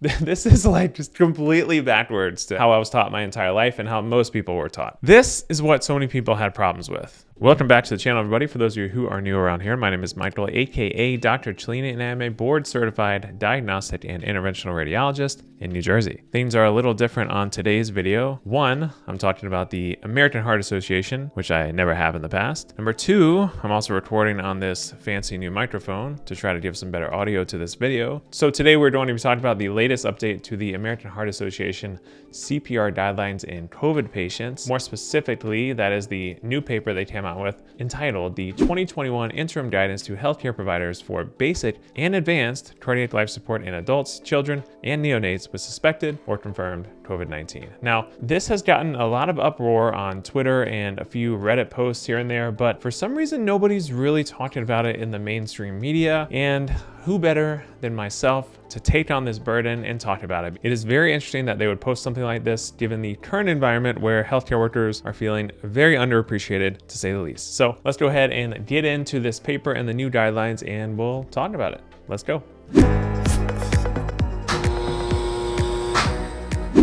This is like just completely backwards to how I was taught my entire life and how most people were taught. This is what so many people had problems with. Welcome back to the channel, everybody. For those of you who are new around here, my name is Michael, aka Dr. Cellini, and I'm a board certified diagnostic and interventional radiologist in New Jersey. Things are a little different on today's video. One, I'm talking about the American Heart Association, which I never have in the past. Number two, I'm also recording on this fancy new microphone to try to give some better audio to this video. So today we're going to be talking about the latest update to the American Heart Association CPR guidelines in COVID patients. More specifically, that is the new paper they came out with, entitled The 2021 Interim Guidance to Healthcare Providers for Basic and Advanced Cardiac Life Support in Adults, Children, and Neonates with Suspected or Confirmed COVID-19. Now, this has gotten a lot of uproar on Twitter and a few Reddit posts here and there, but for some reason, nobody's really talking about it in the mainstream media, and who better than myself to take on this burden and talk about it. It is very interesting that they would post something like this given the current environment where healthcare workers are feeling very underappreciated to say the least. So let's go ahead and get into this paper and the new guidelines and we'll talk about it. Let's go.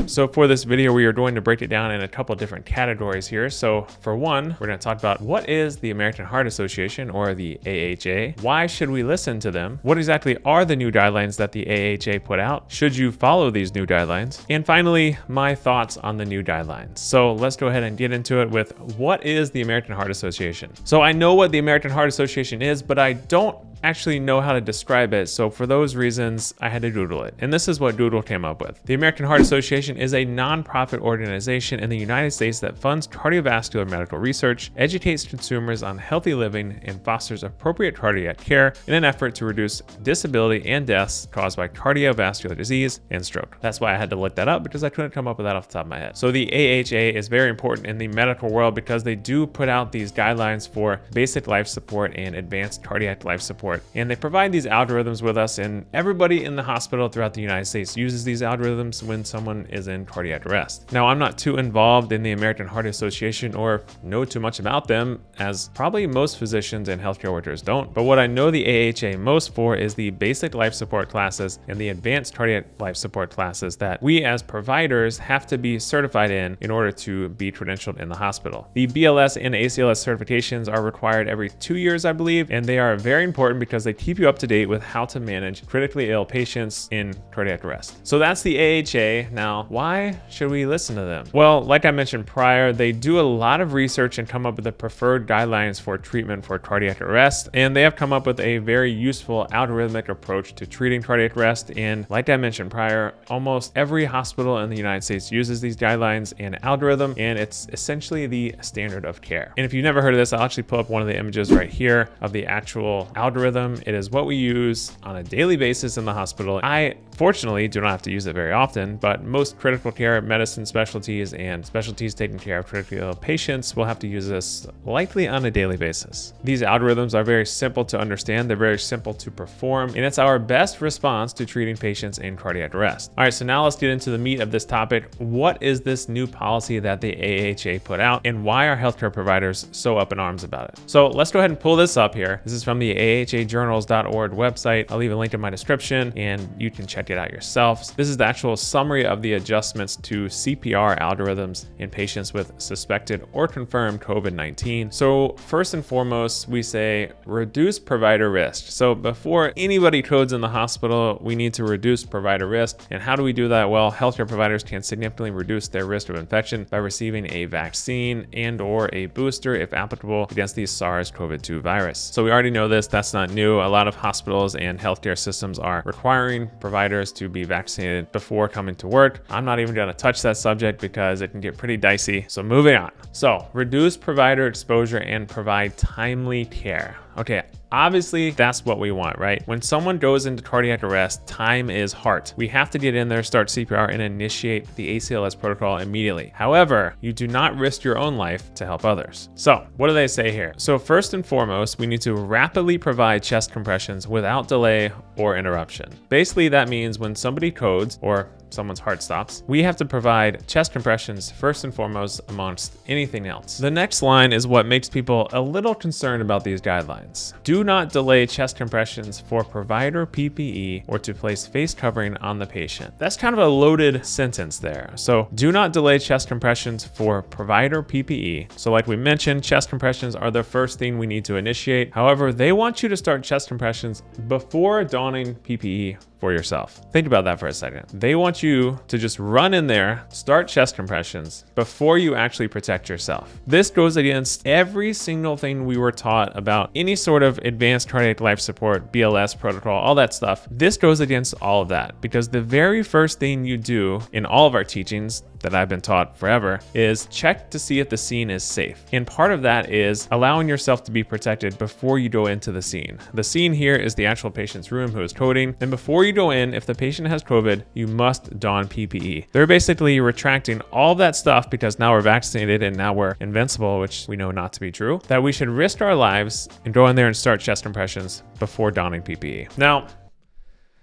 So for this video, we are going to break it down in a couple different categories here. So for one, we're going to talk about what is the American Heart Association or the AHA? Why should we listen to them? What exactly are the new guidelines that the AHA put out? Should you follow these new guidelines? And finally, my thoughts on the new guidelines. So let's go ahead and get into it with what is the American Heart Association? So I know what the American Heart Association is, but I don't actually know how to describe it, so for those reasons, I had to google it. And this is what Google came up with. The American Heart Association is a nonprofit organization in the United States that funds cardiovascular medical research, educates consumers on healthy living, and fosters appropriate cardiac care in an effort to reduce disability and deaths caused by cardiovascular disease and stroke. That's why I had to look that up because I couldn't come up with that off the top of my head. So the AHA is very important in the medical world because they do put out these guidelines for basic life support and advanced cardiac life support support. And they provide these algorithms with us and everybody in the hospital throughout the United States uses these algorithms when someone is in cardiac arrest. Now, I'm not too involved in the American Heart Association or know too much about them as probably most physicians and healthcare workers don't. But what I know the AHA most for is the basic life support classes and the advanced cardiac life support classes that we as providers have to be certified in in order to be credentialed in the hospital. The BLS and ACLS certifications are required every two years, I believe, and they are very important because they keep you up to date with how to manage critically ill patients in cardiac arrest. So that's the AHA. Now, why should we listen to them? Well, like I mentioned prior, they do a lot of research and come up with the preferred guidelines for treatment for cardiac arrest. And they have come up with a very useful algorithmic approach to treating cardiac arrest. And like I mentioned prior, almost every hospital in the United States uses these guidelines and algorithm, and it's essentially the standard of care. And if you've never heard of this, I'll actually pull up one of the images right here of the actual algorithm algorithm. It is what we use on a daily basis in the hospital. I fortunately do not have to use it very often, but most critical care medicine specialties and specialties taking care of critically ill patients will have to use this likely on a daily basis. These algorithms are very simple to understand. They're very simple to perform, and it's our best response to treating patients in cardiac arrest. All right, so now let's get into the meat of this topic. What is this new policy that the AHA put out and why are healthcare providers so up in arms about it? So let's go ahead and pull this up here. This is from the AHA AHAjournals.org website. I'll leave a link in my description and you can check it out yourselves. This is the actual summary of the adjustments to CPR algorithms in patients with suspected or confirmed COVID-19. So first and foremost, we say reduce provider risk. So before anybody codes in the hospital, we need to reduce provider risk. And how do we do that? Well, healthcare providers can significantly reduce their risk of infection by receiving a vaccine and or a booster if applicable against the SARS-CoV-2 virus. So we already know this, that's not new. A lot of hospitals and healthcare systems are requiring providers to be vaccinated before coming to work. I'm not even gonna touch that subject because it can get pretty dicey. So moving on. So reduce provider exposure and provide timely care. Okay, Obviously, that's what we want, right? When someone goes into cardiac arrest, time is heart. We have to get in there, start CPR, and initiate the ACLS protocol immediately. However, you do not risk your own life to help others. So what do they say here? So first and foremost, we need to rapidly provide chest compressions without delay or interruption. Basically, that means when somebody codes or someone's heart stops, we have to provide chest compressions first and foremost amongst anything else. The next line is what makes people a little concerned about these guidelines. Do not delay chest compressions for provider PPE or to place face covering on the patient. That's kind of a loaded sentence there. So do not delay chest compressions for provider PPE. So like we mentioned, chest compressions are the first thing we need to initiate. However, they want you to start chest compressions before donning PPE for yourself. Think about that for a second. They want you to just run in there, start chest compressions before you actually protect yourself. This goes against every single thing we were taught about any sort of advanced cardiac life support, BLS protocol, all that stuff. This goes against all of that because the very first thing you do in all of our teachings that I've been taught forever is check to see if the scene is safe. And part of that is allowing yourself to be protected before you go into the scene. The scene here is the actual patient's room who is coding. And before you go in, if the patient has COVID, you must don PPE. They're basically retracting all that stuff because now we're vaccinated and now we're invincible, which we know not to be true, that we should risk our lives and go in there and start chest compressions before donning PPE. Now,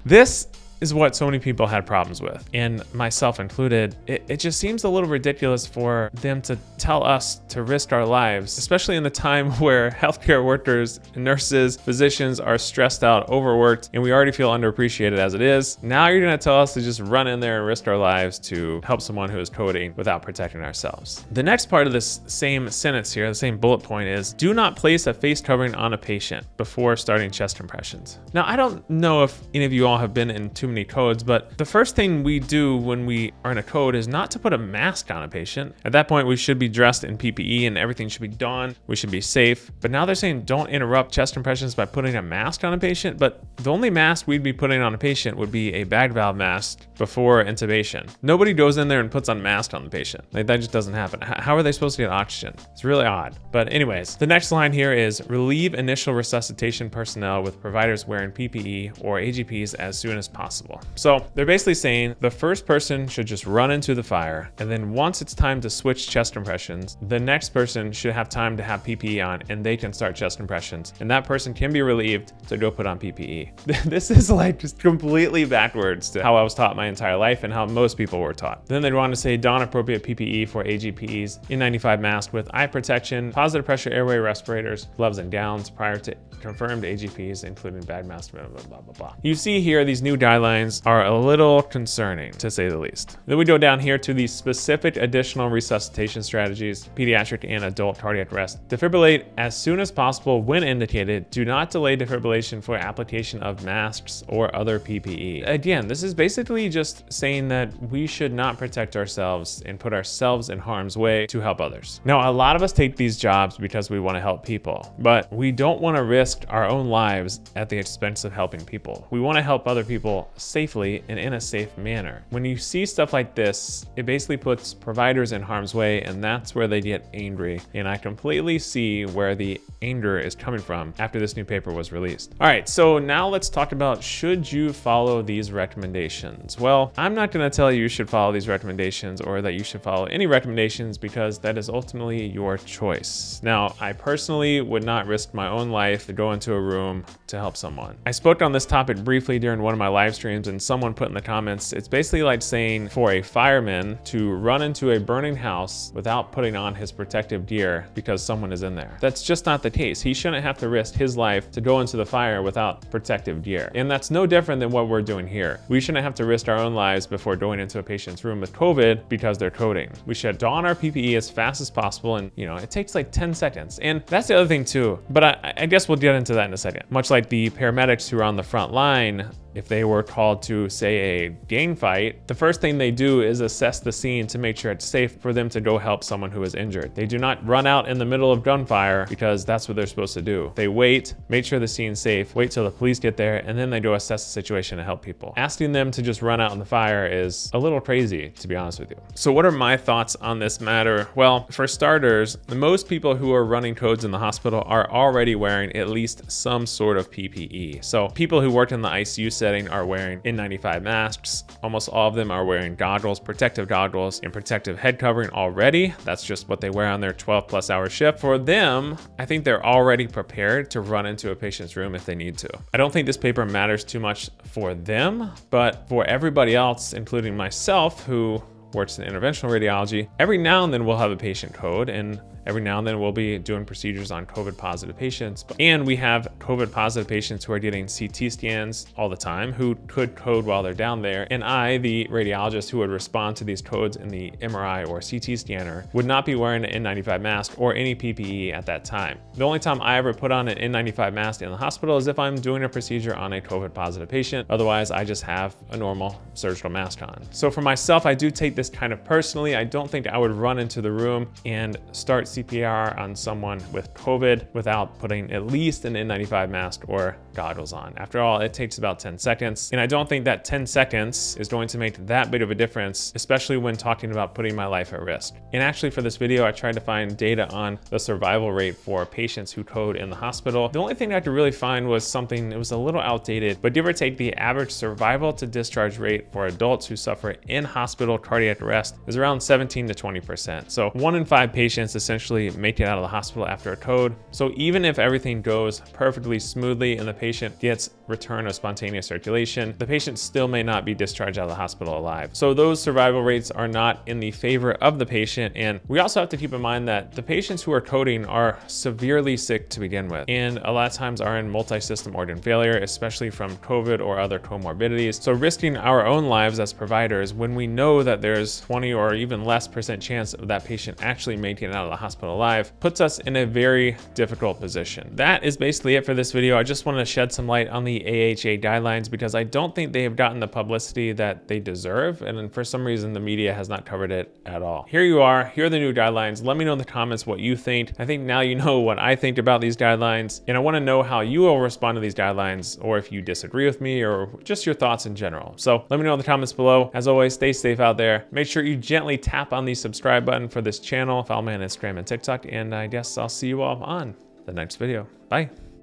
this is what so many people had problems with, and myself included. It, it, just seems a little ridiculous for them to tell us to risk our lives, especially in the time where healthcare workers, nurses, physicians are stressed out, overworked, and we already feel underappreciated as it is. Now you're gonna tell us to just run in there and risk our lives to help someone who is coding without protecting ourselves. The next part of this same sentence here, the same bullet point is, do not place a face covering on a patient before starting chest compressions. Now, I don't know if any of you all have been in too many codes, but the first thing we do when we are in a code is not to put a mask on a patient. At that point, we should be dressed in PPE and everything should be done. We should be safe. But now they're saying don't interrupt chest compressions by putting a mask on a patient. But the only mask we'd be putting on a patient would be a bag valve mask before intubation. Nobody goes in there and puts on a mask on the patient. Like that just doesn't happen. How are they supposed to get oxygen? It's really odd. But anyways, the next line here is relieve initial resuscitation personnel with providers wearing PPE or AGPs as soon as possible possible. So they're basically saying the first person should just run into the fire, and then once it's time to switch chest compressions, the next person should have time to have PPE on and they can start chest compressions. And that person can be relieved to go put on PPE. this is like just completely backwards to how I was taught my entire life and how most people were taught. Then they'd want to say don appropriate PPE for AGPs, N95 mask with eye protection, positive pressure airway respirators, gloves and gowns prior to confirmed AGPs, including bag mask, blah, blah, blah, blah. You see here, these new guidelines are a little concerning, to say the least. Then we go down here to the specific additional resuscitation strategies, pediatric and adult cardiac arrest. Defibrillate as soon as possible when indicated. Do not delay defibrillation for application of masks or other PPE. Again, this is basically just saying that we should not protect ourselves and put ourselves in harm's way to help others. Now, a lot of us take these jobs because we want to help people, but we don't want to risk our own lives at the expense of helping people. We want to help other people safely and in a safe manner. When you see stuff like this, it basically puts providers in harm's way and that's where they get angry. And I completely see where the anger is coming from after this new paper was released. All right, so now let's talk about should you follow these recommendations? Well, I'm not gonna tell you you should follow these recommendations or that you should follow any recommendations because that is ultimately your choice. Now, I personally would not risk my own life to go into a room to help someone. I spoke on this topic briefly during one of my live streams streams and someone put in the comments, it's basically like saying for a fireman to run into a burning house without putting on his protective gear because someone is in there. That's just not the case. He shouldn't have to risk his life to go into the fire without protective gear. And that's no different than what we're doing here. We shouldn't have to risk our own lives before going into a patient's room with COVID because they're coding. We should don our PPE as fast as possible and you know, it takes like 10 seconds. And that's the other thing too, but I, I guess we'll get into that in a second. Much like the paramedics who are on the front line, if they were called to, say, a gang fight, the first thing they do is assess the scene to make sure it's safe for them to go help someone who is injured. They do not run out in the middle of gunfire because that's what they're supposed to do. They wait, make sure the scene's safe, wait till the police get there, and then they go assess the situation to help people. Asking them to just run out in the fire is a little crazy, to be honest with you. So what are my thoughts on this matter? Well, for starters, most people who are running codes in the hospital are already wearing at least some sort of PPE. So people who worked in the ICU setting are wearing N95 masks. Almost all of them are wearing goggles, protective goggles, and protective head covering already. That's just what they wear on their 12 plus hour shift. For them, I think they're already prepared to run into a patient's room if they need to. I don't think this paper matters too much for them, but for everybody else, including myself, who works in interventional radiology, every now and then we'll have a patient code and Every now and then we'll be doing procedures on COVID positive patients. And we have COVID positive patients who are getting CT scans all the time who could code while they're down there. And I, the radiologist who would respond to these codes in the MRI or CT scanner, would not be wearing an N95 mask or any PPE at that time. The only time I ever put on an N95 mask in the hospital is if I'm doing a procedure on a COVID positive patient. Otherwise, I just have a normal surgical mask on. So for myself, I do take this kind of personally. I don't think I would run into the room and start CPR on someone with COVID without putting at least an N95 mask or goggles on. After all, it takes about 10 seconds. And I don't think that 10 seconds is going to make that big of a difference, especially when talking about putting my life at risk. And actually for this video, I tried to find data on the survival rate for patients who code in the hospital. The only thing I could really find was something, it was a little outdated, but give or take the average survival to discharge rate for adults who suffer in hospital cardiac arrest is around 17 to 20%. So one in five patients essentially actually make it out of the hospital after a code. So even if everything goes perfectly smoothly and the patient gets return of spontaneous circulation, the patient still may not be discharged out of the hospital alive. So those survival rates are not in the favor of the patient. And we also have to keep in mind that the patients who are coding are severely sick to begin with. And a lot of times are in multi-system organ failure, especially from COVID or other comorbidities. So risking our own lives as providers when we know that there's 20 or even less percent chance of that patient actually making it out of the hospital alive puts us in a very difficult position. That is basically it for this video. I just want to shed some light on the AHA guidelines because I don't think they have gotten the publicity that they deserve. And for some reason, the media has not covered it at all. Here you are. Here are the new guidelines. Let me know in the comments what you think. I think now you know what I think about these guidelines. And I want to know how you will respond to these guidelines or if you disagree with me or just your thoughts in general. So let me know in the comments below. As always, stay safe out there. Make sure you gently tap on the subscribe button for this channel. Follow me on Instagram and TikTok, and I guess I'll see you all on the next video. Bye.